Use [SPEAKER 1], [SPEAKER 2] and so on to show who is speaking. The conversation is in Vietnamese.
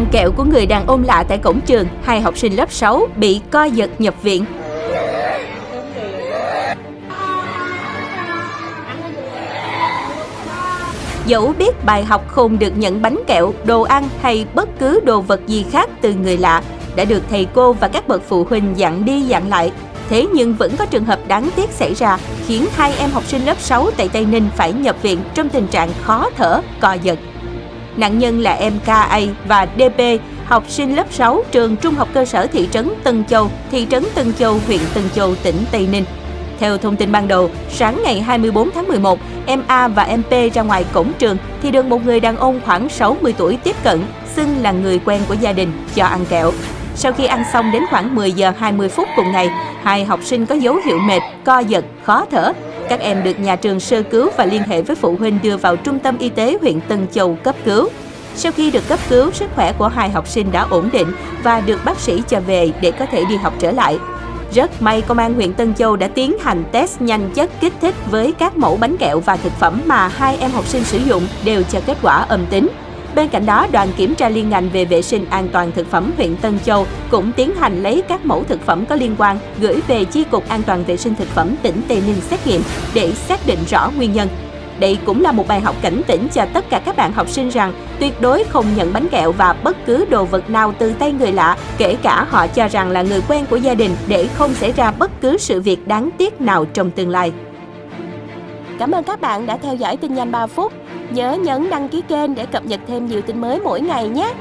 [SPEAKER 1] Ăn kẹo của người đàn ông lạ tại cổng trường, hai học sinh lớp 6 bị co giật nhập viện. Dẫu biết bài học không được nhận bánh kẹo, đồ ăn hay bất cứ đồ vật gì khác từ người lạ, đã được thầy cô và các bậc phụ huynh dặn đi dặn lại. Thế nhưng vẫn có trường hợp đáng tiếc xảy ra, khiến hai em học sinh lớp 6 tại Tây Ninh phải nhập viện trong tình trạng khó thở, co giật. Nạn nhân là em KA và DP, học sinh lớp 6 trường Trung học cơ sở thị trấn Tân Châu, thị trấn Tân Châu, huyện Tân Châu, tỉnh Tây Ninh. Theo thông tin ban đầu, sáng ngày 24 tháng 11, em A và em P ra ngoài cổng trường thì được một người đàn ông khoảng 60 tuổi tiếp cận, xưng là người quen của gia đình, cho ăn kẹo. Sau khi ăn xong đến khoảng 10 giờ 20 phút cùng ngày, hai học sinh có dấu hiệu mệt, co giật, khó thở. Các em được nhà trường sơ cứu và liên hệ với phụ huynh đưa vào trung tâm y tế huyện Tân Châu cấp cứu. Sau khi được cấp cứu, sức khỏe của hai học sinh đã ổn định và được bác sĩ cho về để có thể đi học trở lại. Rất may công an huyện Tân Châu đã tiến hành test nhanh chất kích thích với các mẫu bánh kẹo và thực phẩm mà hai em học sinh sử dụng đều cho kết quả âm tính. Bên cạnh đó, đoàn kiểm tra liên ngành về vệ sinh an toàn thực phẩm huyện Tân Châu cũng tiến hành lấy các mẫu thực phẩm có liên quan gửi về Chi cục An toàn vệ sinh thực phẩm tỉnh Tây Ninh xét nghiệm để xác định rõ nguyên nhân. Đây cũng là một bài học cảnh tỉnh cho tất cả các bạn học sinh rằng tuyệt đối không nhận bánh kẹo và bất cứ đồ vật nào từ tay người lạ, kể cả họ cho rằng là người quen của gia đình để không xảy ra bất cứ sự việc đáng tiếc nào trong tương lai.
[SPEAKER 2] Cảm ơn các bạn đã theo dõi tin nhanh 3 phút. Nhớ nhấn đăng ký kênh để cập nhật thêm nhiều tin mới mỗi ngày nhé.